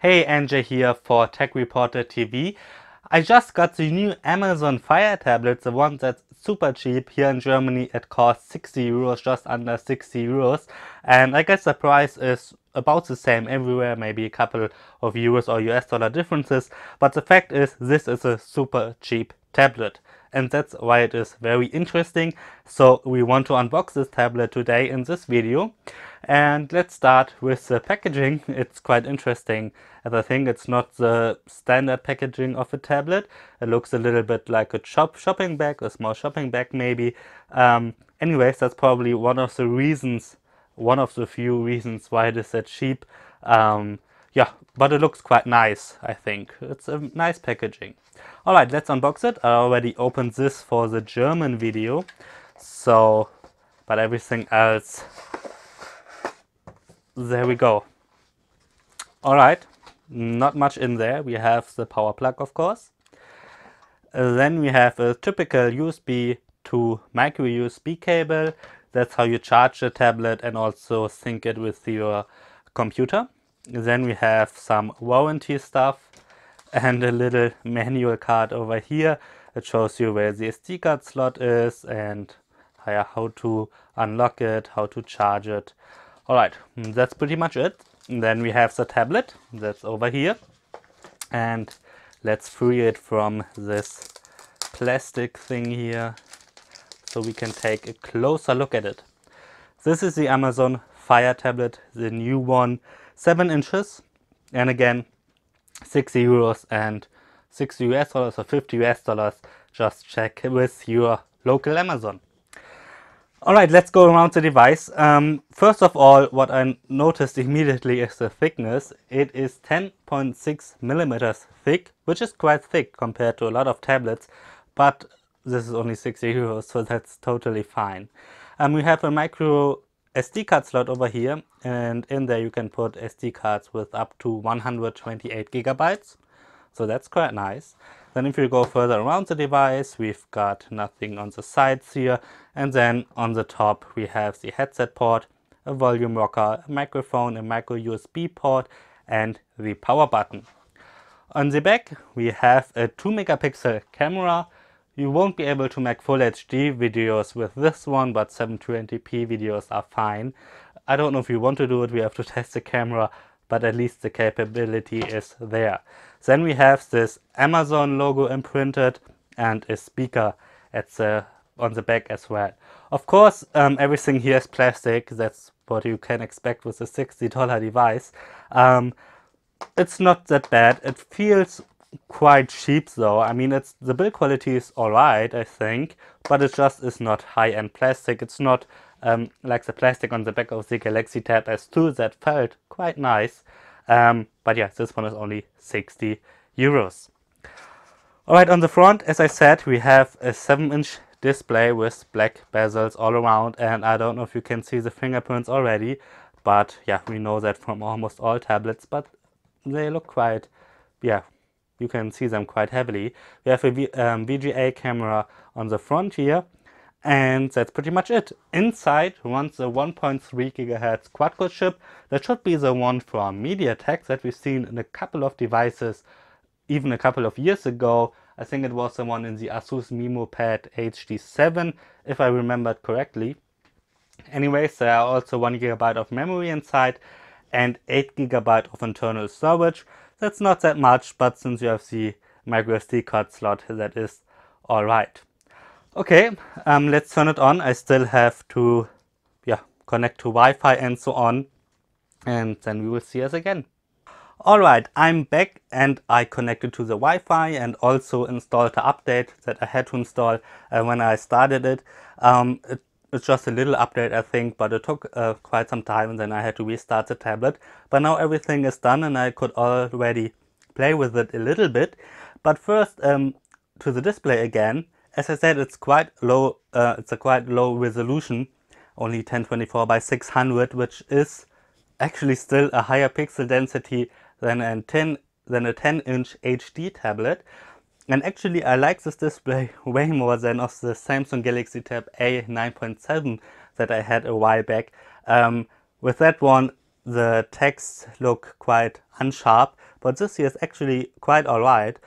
Hey, NJ here for Tech Reporter TV. I just got the new Amazon Fire tablet, the one that's super cheap. Here in Germany it costs 60 euros, just under 60 euros. And I guess the price is about the same everywhere, maybe a couple of euros or US dollar differences. But the fact is, this is a super cheap tablet and that's why it is very interesting. So we want to unbox this tablet today in this video. And let's start with the packaging. It's quite interesting as I think it's not the standard packaging of a tablet. It looks a little bit like a shop shopping bag, a small shopping bag maybe. Um, anyways, that's probably one of the reasons, one of the few reasons why it is that cheap. Um, yeah, but it looks quite nice, I think. It's a nice packaging. Alright, let's unbox it. I already opened this for the German video. So, but everything else, there we go. Alright, not much in there. We have the power plug, of course. Then we have a typical USB to micro USB cable. That's how you charge the tablet and also sync it with your computer. Then we have some warranty stuff and a little manual card over here. It shows you where the SD card slot is and how to unlock it, how to charge it. Alright, mm, that's pretty much it. Then we have the tablet that's over here. And let's free it from this plastic thing here so we can take a closer look at it. This is the Amazon Fire tablet, the new one 7 inches and again 60 euros and 60 US dollars or 50 US dollars just check with your local Amazon. Alright, let's go around the device. Um, first of all, what I noticed immediately is the thickness. It is 10.6 millimeters thick, which is quite thick compared to a lot of tablets, but this is only 60 euros, so that's totally fine. Um, we have a micro SD card slot over here and in there you can put SD cards with up to 128 gigabytes. So that's quite nice. Then if you go further around the device we've got nothing on the sides here. And then on the top we have the headset port a volume rocker a microphone a micro USB port and the power button. On the back we have a 2 megapixel camera you won't be able to make full HD videos with this one, but 720p videos are fine. I don't know if you want to do it, we have to test the camera, but at least the capability is there. Then we have this Amazon logo imprinted and a speaker at the, on the back as well. Of course, um, everything here is plastic, that's what you can expect with a $60 device. Um, it's not that bad, it feels quite cheap though. I mean, it's the build quality is alright, I think, but it just is not high-end plastic. It's not um, like the plastic on the back of the Galaxy Tab S2 that felt quite nice. Um, but yeah, this one is only 60 euros. Alright, on the front, as I said, we have a 7-inch display with black bezels all around and I don't know if you can see the fingerprints already, but yeah, we know that from almost all tablets, but they look quite, yeah, you can see them quite heavily. We have a v, um, VGA camera on the front here and that's pretty much it. Inside runs the 1.3 GHz quad-core chip. That should be the one from MediaTek that we've seen in a couple of devices even a couple of years ago. I think it was the one in the Asus MemoPad HD7 if I remembered correctly. Anyways, there are also 1 GB of memory inside and 8 GB of internal storage. That's not that much, but since you have the microSD card slot, that is alright. Okay, um, let's turn it on. I still have to yeah, connect to Wi-Fi and so on. And then we will see us again. Alright, I'm back and I connected to the Wi-Fi and also installed the update that I had to install uh, when I started it. Um, it it's just a little update I think, but it took uh, quite some time and then I had to restart the tablet. But now everything is done and I could already play with it a little bit. But first um, to the display again. As I said, it's quite low. Uh, it's a quite low resolution, only 1024 by 600, which is actually still a higher pixel density than a 10 than a 10 inch HD tablet. And actually I like this display way more than of the Samsung Galaxy Tab A 9.7 that I had a while back. Um, with that one, the texts look quite unsharp, but this here is actually quite alright.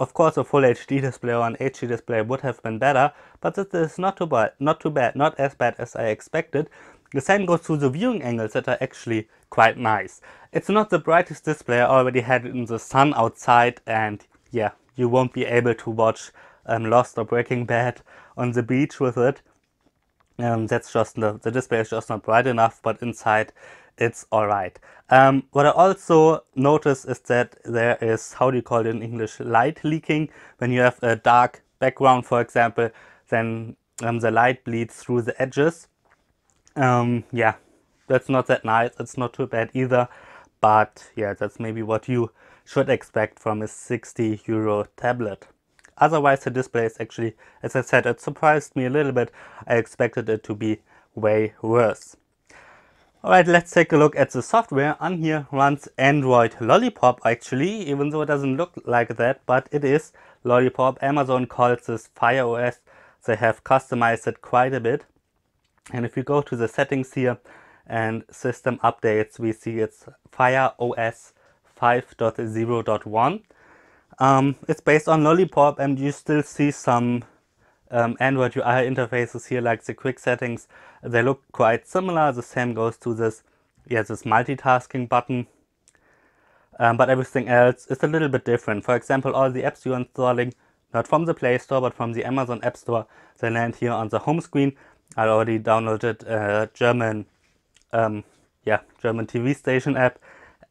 Of course, a full HD display or an HD display would have been better, but this is not too bad, not too bad, not as bad as I expected. The same goes to the viewing angles that are actually quite nice. It's not the brightest display, I already had it in the sun outside and yeah, you won't be able to watch um, Lost or Breaking Bad on the beach with it. Um, that's just the, the display is just not bright enough, but inside it's alright. Um, what I also notice is that there is, how do you call it in English, light leaking. When you have a dark background, for example, then um, the light bleeds through the edges. Um, yeah, that's not that nice. It's not too bad either. But yeah, that's maybe what you should expect from a 60 euro tablet. Otherwise, the display is actually, as I said, it surprised me a little bit. I expected it to be way worse. Alright, let's take a look at the software. On here runs Android Lollipop actually, even though it doesn't look like that, but it is Lollipop. Amazon calls this Fire OS. They have customized it quite a bit. And if you go to the settings here and system updates, we see it's Fire OS 5.0.1. Um, it's based on Lollipop and you still see some um, Android UI interfaces here like the quick settings. They look quite similar. The same goes to this, yeah, this multitasking button. Um, but everything else is a little bit different. For example, all the apps you're installing, not from the Play Store, but from the Amazon App Store, they land here on the home screen. I already downloaded a German, um, yeah, German TV station app,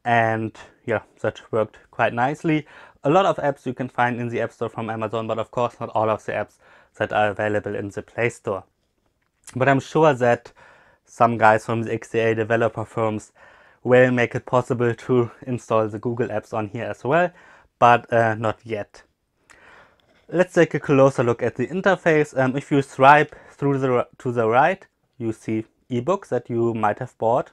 and yeah, that worked quite nicely. A lot of apps you can find in the App Store from Amazon, but of course not all of the apps that are available in the Play Store. But I'm sure that some guys from the XDA developer forums will make it possible to install the Google apps on here as well, but uh, not yet. Let's take a closer look at the interface. Um, if you swipe through the to the right, you see ebooks that you might have bought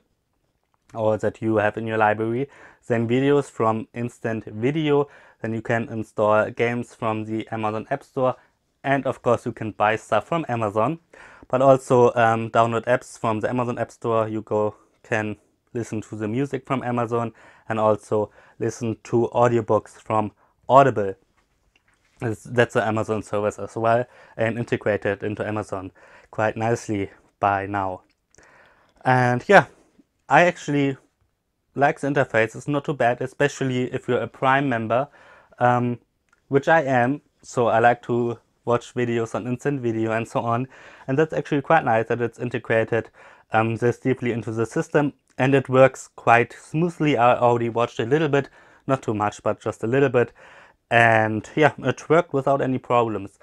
or that you have in your library, then videos from Instant Video, then you can install games from the Amazon App Store. And of course you can buy stuff from Amazon. But also um, download apps from the Amazon App Store. You go can listen to the music from Amazon and also listen to audiobooks from Audible. That's an Amazon service as well and integrated into Amazon quite nicely by now. And yeah I actually like the interface it's not too bad especially if you're a prime member um, which I am so I like to watch videos on instant video and so on. And that's actually quite nice that it's integrated um, this deeply into the system and it works quite smoothly. I already watched a little bit, not too much, but just a little bit. And yeah, it worked without any problems.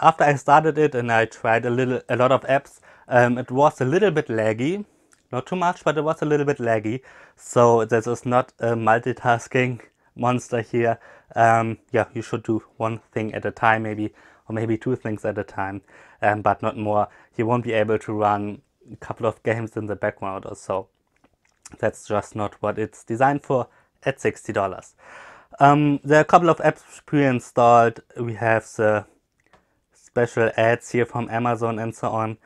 After I started it and I tried a little, a lot of apps, um, it was a little bit laggy. Not too much, but it was a little bit laggy. So this is not a multitasking monster here. Um, yeah, you should do one thing at a time, maybe or maybe two things at a time, um, but not more. You won't be able to run a couple of games in the background or so. That's just not what it's designed for at $60. Um, there are a couple of apps pre-installed. We have the special ads here from Amazon and so on.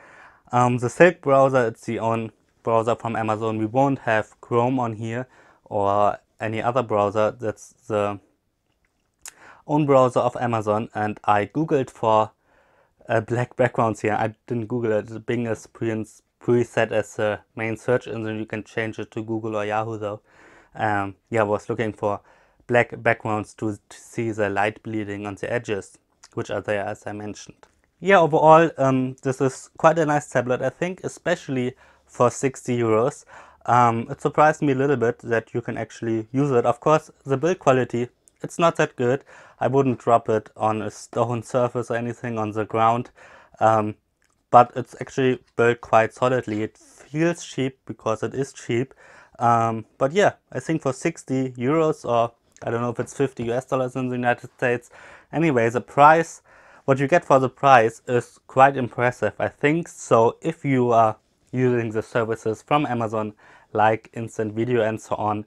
Um, the Silk browser, it's the own browser from Amazon. We won't have Chrome on here or any other browser. That's the own browser of Amazon and I googled for uh, black backgrounds here. I didn't Google it. Bing is pre preset as the main search engine. You can change it to Google or Yahoo though. Um, yeah, I was looking for black backgrounds to, to, see the light bleeding on the edges, which are there as I mentioned. Yeah, overall, um, this is quite a nice tablet, I think, especially for 60 euros. Um, it surprised me a little bit that you can actually use it. Of course, the build quality it's not that good. I wouldn't drop it on a stone surface or anything on the ground. Um, but it's actually built quite solidly. It feels cheap because it is cheap. Um, but yeah, I think for 60 euros or I don't know if it's 50 US dollars in the United States. Anyway, the price, what you get for the price is quite impressive, I think. So if you are using the services from Amazon like Instant Video and so on,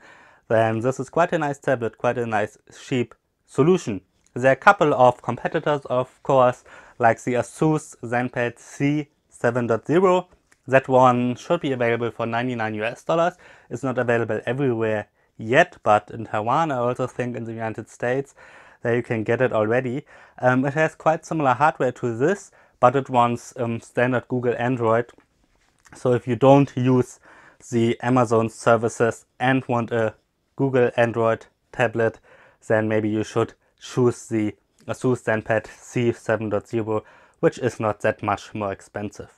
then this is quite a nice tablet, quite a nice cheap solution. There are a couple of competitors of course, like the Asus ZenPad C 7.0 That one should be available for 99 US dollars. It's not available everywhere yet, but in Taiwan, I also think in the United States, there you can get it already. Um, it has quite similar hardware to this, but it runs um, standard Google Android. So if you don't use the Amazon services and want a Google Android tablet, then maybe you should choose the Asus ZenPad C7.0, which is not that much more expensive.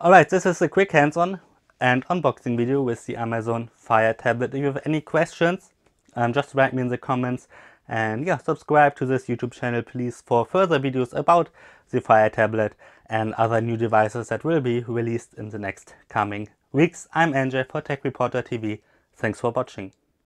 Alright, this is a quick hands-on and unboxing video with the Amazon Fire tablet. If you have any questions, um, just write me in the comments and yeah, subscribe to this YouTube channel please for further videos about the Fire tablet and other new devices that will be released in the next coming weeks. I'm NJ for Tech Reporter TV. Thanks for watching.